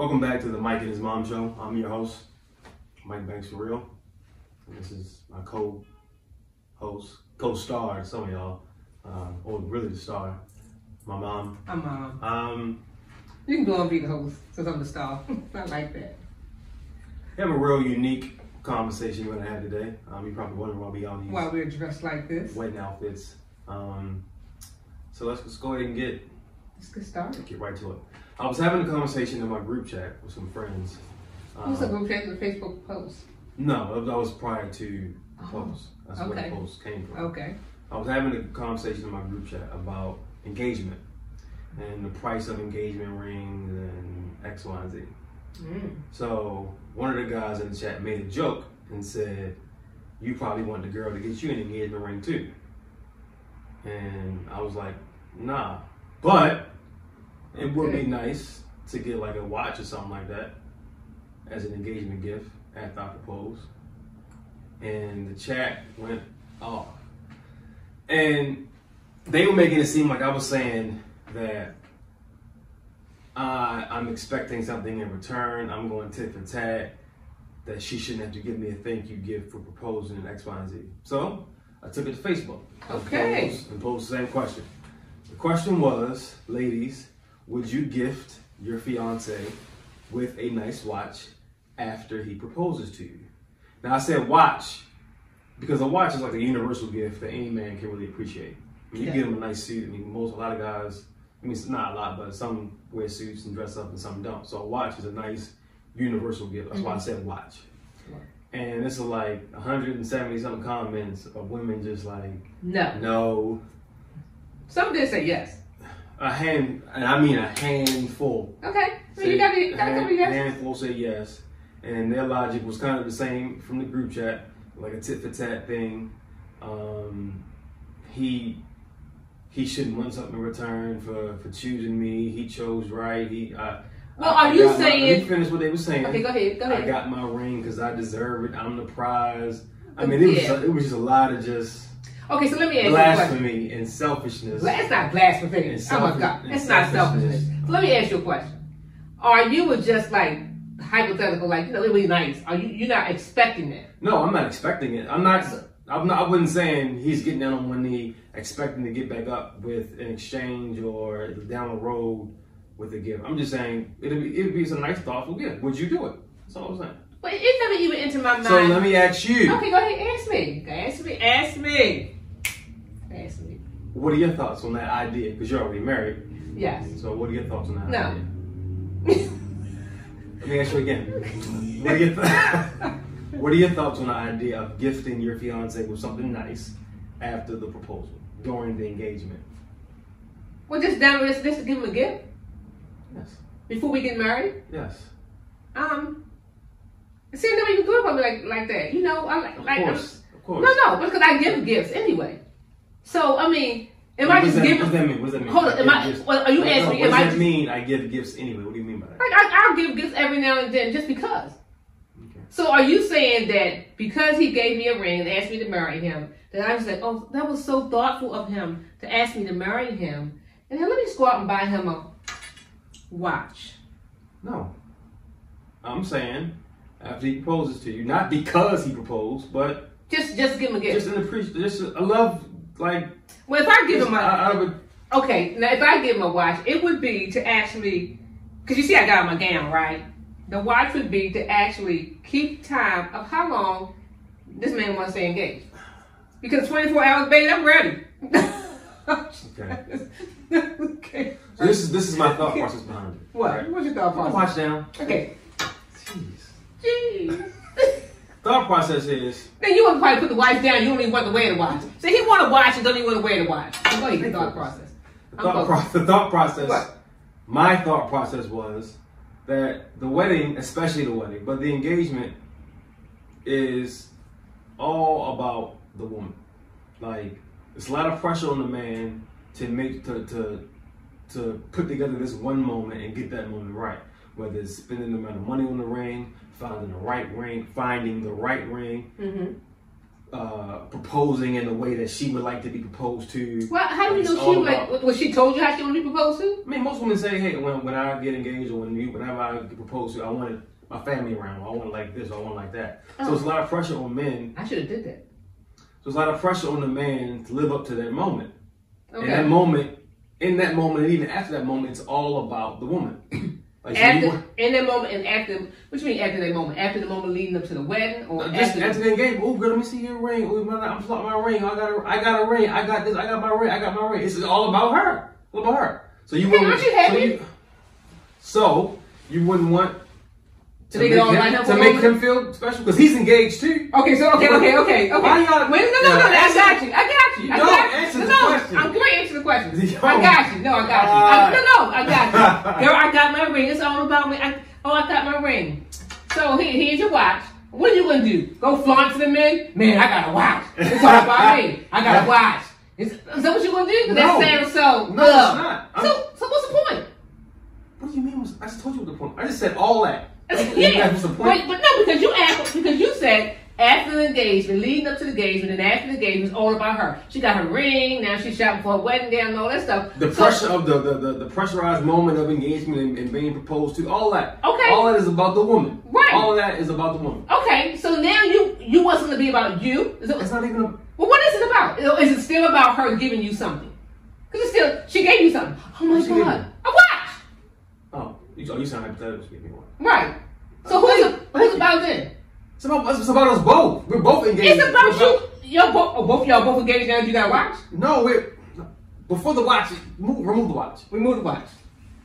Welcome back to the Mike and his mom show. I'm your host, Mike Banks for real. And this is my co-host, co-star, some of y'all, um, or really the star, my mom. I'm mom. Um, You can go and be the host since I'm the star. I like that. we have a real unique conversation we're gonna have today. Um, you probably wondering why we all these While we're dressed like this, wedding outfits. Um, so let's just go ahead and get let's get started. get right to it. I was having a conversation in my group chat with some friends. Was Um, a group chat the Facebook post? No, that was prior to the Oh, post. That's where the post came from. Okay. I was having a conversation in my group chat about engagement and the price of engagement rings and X, Y, and Z. Mm. So one of the guys in the chat made a joke and said, "You probably want the girl to get you an engagement ring too." And I was like, "Nah," but it would be nice to get like a watch or something like that as an engagement gift after I propose. And the chat went off, and they were making it seem like I was saying that uh, I'm expecting something in return. I'm going tit for tat. That she shouldn't have to give me a thank you gift for proposing in X, Y, and Z. So I took it to Facebook. and Okay. posed- And posed the same question. The question was, ladies, would you gift your fiance with a nice watch after he proposes to you? Now I said watch because a watch is like a universal gift that any man can really appreciate. I mean, you Yeah. get him a nice suit. I mean, most a lot of guys. I mean, it's not a lot, but some wear suits and dress up, and some don't. So a watch is a nice universal gift. That's why I mm-hmm. said watch. Right. And it's like 170 something comments of women just like No. no, Some did say yes. a hand, and I mean a handful. Okay. So Say- you got to got to hand- yes. handful say yes, and their logic was kind of the same from the group chat, like a tit for tat thing. Um, he he shouldn't want something in return for for choosing me. He chose right. He I, Well, I- are I you got my- saying- let me finish what they were saying. Okay, go ahead. Go ahead. I got my ring because I deserve it. I'm the prize. I mean, it was it was just a lot of just Okay, so let me ask you a question. blasphemy and selfishness. Well, It's not blasphemy. Oh my God. it's It's not selfishness. So let me ask you a question. Are you just like hypothetical, like, you know, be nice? Are you you're not expecting that? No, I'm not expecting it. I'm not. I'm not. I wasn't saying he's getting down on one knee, expecting to get back up with an exchange or down the road with a gift. I'm just saying it'd be it'd be a nice, thoughtful gift. Would you do it? That's all I'm saying. But it never even entered my mind. So let me ask you. Okay, go ahead, ask me. Ask me, ask me. What are your thoughts on that idea? Because you're already married. Yes. So what are your thoughts on that No. idea? Let me ask you again. What are your th- What are your thoughts on the idea of gifting your fiance with something nice after the proposal, during the engagement? well, just down this, just to give him a gift Yes. before we get married. Yes. Um, see, it never even thought about me like like that. You know, I like Of like. course. Of course. No, no, because I give gifts anyway. So I mean, am What I does just that, giving? What does that mean? What does that mean? Hold on, I am give I? gifts- Well, are you No, asking me? What does I that just, mean? I give gifts anyway. What do you mean by that? like I, I'll give gifts every now and then just because. Okay. So are you saying that because he gave me a ring and asked me to marry him, that I was like, oh, that was so thoughtful of him to ask me to marry him, and then let me just go out and buy him a watch. No. I'm saying after he proposes to you, not because he proposed, but Just just give him a gift. just an appreciation, just a love, like well, if I give him a out of a Okay, now if I give him a watch, it would be to actually, because you see I got my gown, right? The watch would be to actually keep time of how long this man wants to stay engaged. Because 24 hours, baby, I'm ready. Okay. okay. So this is this is my thought process behind it. What? Right? What's your thought process? watch down. Okay. Jeez. Jeez. Thought process is then you want to probably put the watch down. You don't even want to wear the watch. So he want to watch and don't even want to wear the watch. So go ahead, your thought process. the thought, pro- the thought process. What? My thought process was that the wedding, especially the wedding, but the engagement is all about the woman. Like it's a lot of pressure on the man to make to to to put together this one moment and get that moment right. Whether it's spending the amount of money on the ring, finding the right ring, finding the right ring, Mm-hmm. uh, proposing in the way that she would like to be proposed to. Well, how do you know she about- like? Was she told you how she want to be proposed to? I mean, most women say, "Hey, when, when I get engaged or when you, whenever I get proposed to, I want my family around. I want it like this. I want it like that." So Oh. it's a lot of pressure on men. I should have did that. So it's a lot of pressure on the man to live up to that moment. Okay. And that moment, in that moment, and even after that moment, it's all about the woman. Like so you after in that moment and after, what you mean after that moment? After the moment leading up to the wedding, or just after? after the engagement, oh girl, let me see your ring. Oh, my, I'm slotting my ring. I got a, I got a ring. I got this. I got my ring. I got my ring. It's all about her. All about her. So you wouldn't. aren't you happy? So you, so you wouldn't want To make it all right to make him feel special because he's engaged too. Okay, so okay, okay, okay, okay. Why y'all- Wait, no, no, no, Yeah, no, I got you. I got you. You I got answer no, no. I'm to answer the question. You I got you. No, I got you. I, no, no, I got you. Girl, I got my ring. It's all about me. I, oh, I got my ring. So here, here's your watch. What are you gonna do? Go flaunt to the men? Man, I got a watch. It's all about me. I got a watch. Is, is that what you gonna do? No. That sounds so. No, it's not. I'm- So, so what's the point? What do you mean? I just told you what the point. I just said all that. Yeah, the but, point? but no, because you asked, because you said after the engagement, leading up to the engagement, and after the engagement, it's all about her. She got her ring. Now she's shopping for her wedding gown and all that stuff. The So- pressure of the, the, the, the pressurized moment of engagement and, and being proposed to, all that. Okay. All that is about the woman. Right. All of that is about the woman. Okay, so now you you want something to be about you. Is it, It's not even a. well, what is it about? Is it still about her giving you something? Because it's still she gave you something. Oh my she gave god, a watch. Oh, you, oh, you sound hypothetical. Give me one. Right. So uh, who's Thank- it, who's about then? It's about, it's about us both. We're both engaged. It's about We're you. Y'all both, oh, both y'all both engaged now. You got a watch. No, we're. Before the watch, move, remove the watch. Remove the watch.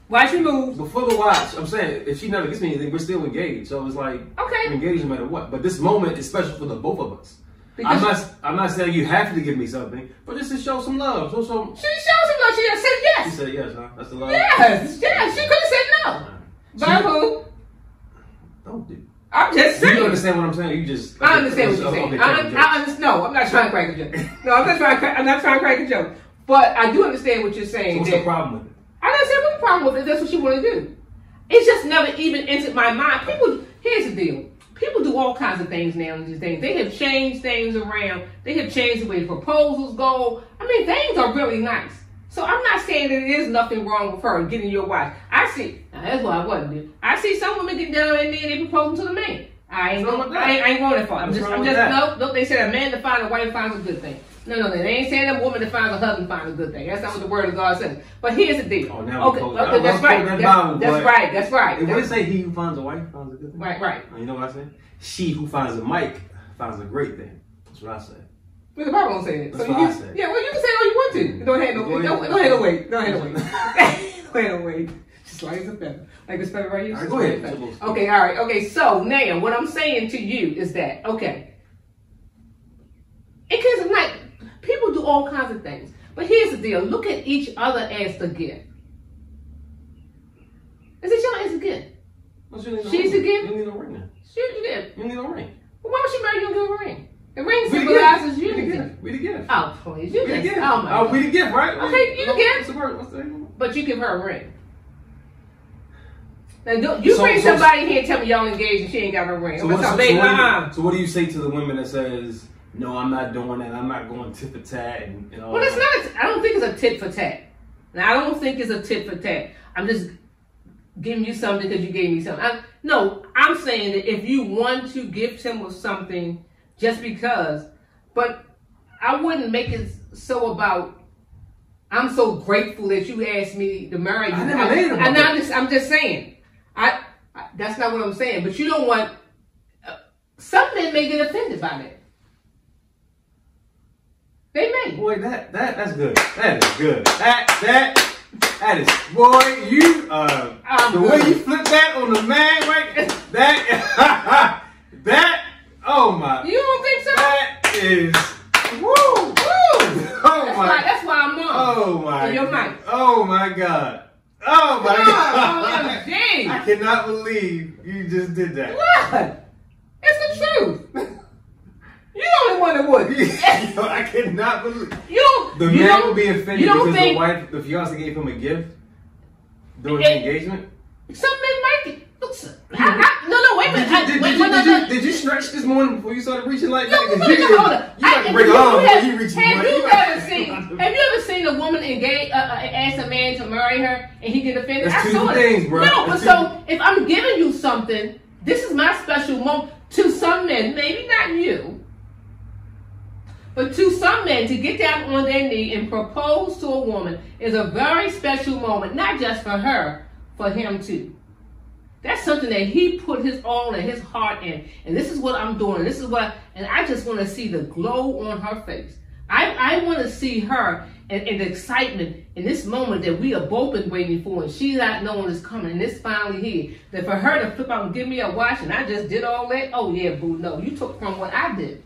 Watch remove. Before the watch, I'm saying, if she never gets me anything, we're still engaged. So it's like, Okay. we're engaged no matter what. But this moment is special for the both of us. Because I'm not. I'm not saying you have to give me something, but just to show some love. Show some. she shows some love. She just said yes. She said yes, huh? That's the love. Yes, yes. She could have said no. By who? Don't do. I'm just Do you understand what I'm saying? You just. I understand what you're saying. okay, I, I understand. No, I'm not trying to crack a joke. No, I'm not trying. To, crack- I'm not trying to crack a joke. But I do understand what you're So saying. what's that- the problem with it? I don't see what the problem with it. That's what you want to do. It's just never even entered my mind. People, here's the deal. People do all kinds of things now these days. They have changed things around. They have changed the way proposals go. I mean, things are really nice. So I'm not saying that there is nothing wrong with her getting your watch. I see. That's what I wasn't doing. I see some women get down and then they proposing to the man. I ain't, going? I ain't, I ain't going that far. I'm What's just, I'm just, that? no, no. They said a man to find a wife finds a good thing. No, no, no. They ain't saying a woman to find a husband finds a good thing. That's not what the word of God says. But here's the deal. Oh, now we okay, okay, that's right. That's, Bible, that's right. That's right. It That's- would say he who finds a wife finds a good thing. right, right. You know what I say? She who finds a Mike finds a great thing. That's what I say. But the Bible don't say that. That's so what you, I said. Yeah, well, you can say all you want to. Don't have no, don't, ahead. don't have no weight. Don't have no weight. don't have no weight. As a feather. Like this feather right here. All right, go ahead. Okay, all right. Okay, so now what I'm saying to you is that, okay, because like people do all kinds of things. But here's the deal. Look at each other as the gift. Is it y'all as a gift? Well, she no She's ring. a gift? You need no ring now. Shoot, you gift. You need no ring. Well, why would she marry you and give a ring? The ring symbolizes gift. We the gift. We the gift. Oh, please. You We the gift. oh my Oh, God. we the gift, right? Okay, you the gift. What's the word? What's the name? But you give her a ring. Now, you So- bring so- somebody here and tell me y'all engaged and she ain't got no ring. So what, so, so, baby, what do you, so what do you say to the women that says, no, I'm not doing that. I'm not going tit for tat and, and all Well, it's not. I don't think it's a tit for tat. Now, I don't think it's a tit for tat. I'm just giving you something because you gave me something. I, no, I'm saying that if you want to gift him with something just because, but I wouldn't make it so about. I'm so grateful that you asked me to marry you. I never made it about and that. I'm just, I'm just saying. That's not what I'm saying. But you don't want. Uh, some men may get offended by that. They may. Boy, that, that that's good. That is good. That that that is boy, you uh I'm the good. way you flip that on the man right that that oh my You don't think so? that is woo woo oh That's my why, that's why I'm on. oh my On your mic. oh my god oh my Oh, god OMG. I cannot believe you just did that What? It's the truth. You the only one that would. Yo, I cannot believe You don't. The you man don't, will be offended you don't because think the wife, the fiance gave him a gift during It- the engagement. some men might. Be, I, I, no, no, wait a Did minute. did, wait, did, wait, you, no, did, no. did you stretch this morning before you started reaching like No, that? no, you, hold on. you got I- to break arm you before ever- you reach Have money. you ever seen? Have you ever seen a woman engage, uh, uh, ask a man to marry her and he get offended? That's I two saw it. things, bro. No, but so if I'm giving you something, this is my special moment. To some men, maybe not you, but to some men, to get down on their knee and propose to a woman is a very special moment, not just for her, for him too. That's something that he put his all and his heart in. And this is what I'm doing. This is what, and I just want to see the glow on her face. I, I want to see her and, and the excitement in this moment that we have both been waiting for, and she's not knowing it's coming, and it's finally here. That for her to flip out and give me a watch, and I just did all that. Oh yeah, boo, no, you took from what I did.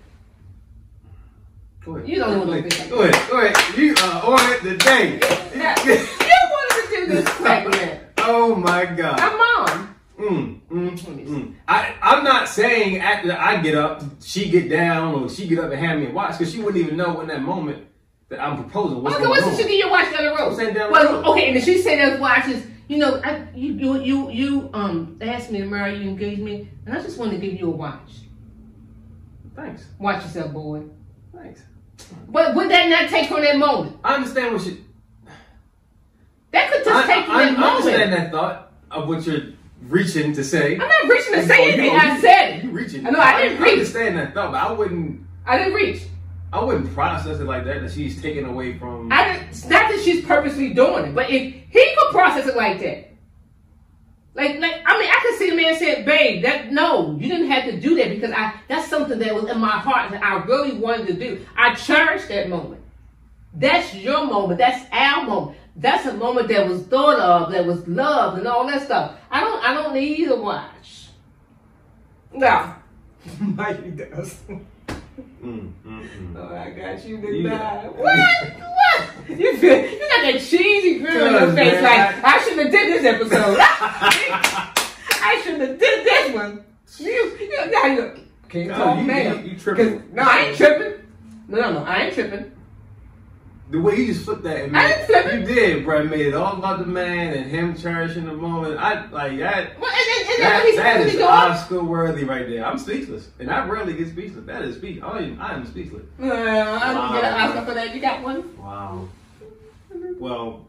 Go ahead. You don't know Go ahead. Go ahead. Go ahead. You are on it today. You wanted to do this segment. oh my God. I'm. Mm, mm, mm. I, I'm not saying after I get up, she get down or she get up and hand me a watch because she wouldn't even know in that moment that I'm proposing. What's Okay, what's on? she your watch down the road? Down the well, road. okay, and she said those watches. You know, I, you, you, you, you, um, asked me to marry you, engage me, and I just wanted to give you a watch. Thanks. Watch yourself, boy. Thanks. But would that not take from that moment? I understand what you. That could just I, take from I, that I understand that thought of what you're reaching to say. I'm not reaching to say anything. I said it. You reaching? I know, I didn't reach. I understand that thought, but I wouldn't. I didn't reach. I wouldn't process it like that. That she's taken away from. I didn't. Not that she's purposely doing it, but if he could process it like that, like, like I mean, I could see the man saying, "Babe, that no, you didn't have to do that because I that's something that was in my heart that I really wanted to do. I cherished that moment. That's your moment. That's our moment. That's a moment that was thought of, that was loved, and all that stuff. I don't. I don't need a watch. No. Mikey does. Mm, mm, mm. Oh, I got you to You die. got- What? What? You feel, you got that cheesy grin on your face man, like, I should have did this episode. I should have did this one. You, you, now you can't No, talk you- now. you- you tripping. 'Cause- No, I ain't tripping. No, no, no, I ain't tripping. The way you just flipped that, and I made, didn't flip it. you did, bro. Made it all about the man and him cherishing the moment. I like that. Well, and, and, and That, he's that is. Oscar worthy right there. I'm speechless, and I rarely get speechless. That is speech. I, am- I am speechless. Uh, I don't get an. Oscar for that. You got one? Wow. Well,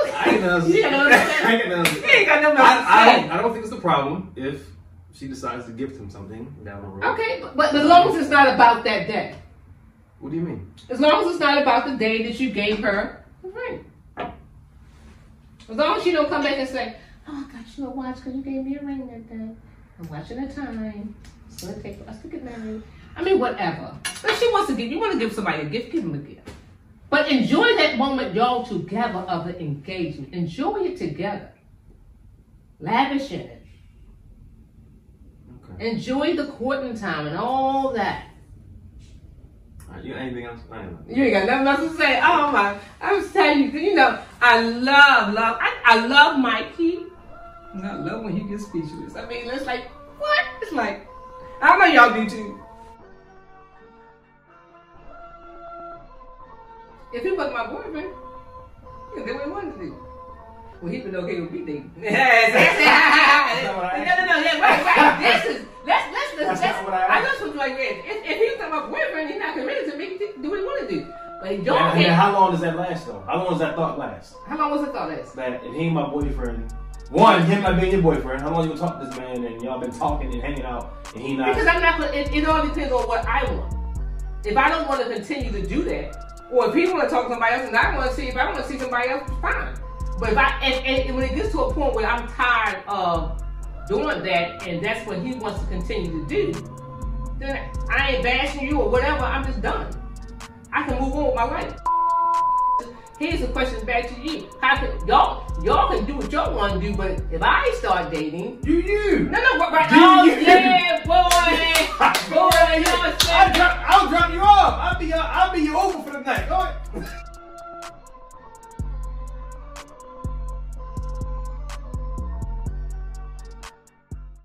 I ain't know. You got no understanding. I ain't got You ain't got nothing I, I don't. I don't think it's a problem if she decides to gift him something down the road. Okay, but, but as long as it's not about that day. What do you mean? As long as it's not about the day that you gave her the ring. As long as she don't come back and say, "Oh, I got you a watch because you gave me a ring that day." I'm watching the time. It's gonna take for us to get married. I mean, whatever. But she wants to give, you want to give somebody a gift, give them a gift. But enjoy that moment y'all together of the engagement. Enjoy it together. Lavish in it. Okay. Enjoy the courting time and all that. You got anything else? I ain't. You ain't got nothing else to say. Oh my! I was telling you, you know, I love, love, I, I love Mikey. And I love when he gets speechless. I mean, it's like, what? It's like, I know y'all do too. If he was my boyfriend, he could do what he wanted to do. Well, he been okay with me dating. Yes, yes, not what I no, no, no, yeah, right, right. This is let's let's let's. That's not what I asked. I just was like, man, if, if he was my boyfriend, he's not committed to me. He do what he want to do. But y'all And, and can't. how long does that last though? How long does that thought last? How long was the thought last? That if he ain't my boyfriend, one, him not being your boyfriend, how long you gonna talk to this man and y'all been talking and hanging out and he not Because I'm not gonna. It, it all depends on what I want. If I don't want to continue to do that, or if he want to talk to somebody else and I want to see, if I want to see somebody else, fine. But if I and, and when it gets to a point where I'm tired of doing that, and that's what he wants to continue to do, then I ain't bashing you or whatever. I'm just done. I can move on with my life. Here's a question back to you. How can y'all y'all can do what y'all want to do, but if I start dating, you you. no, no, right, right. Do Oh, you? yeah, boy. boy, you know what I'm saying? I'll drop, I'll drop you off. I'll be, uh, I'll be your over for the night. Go ahead.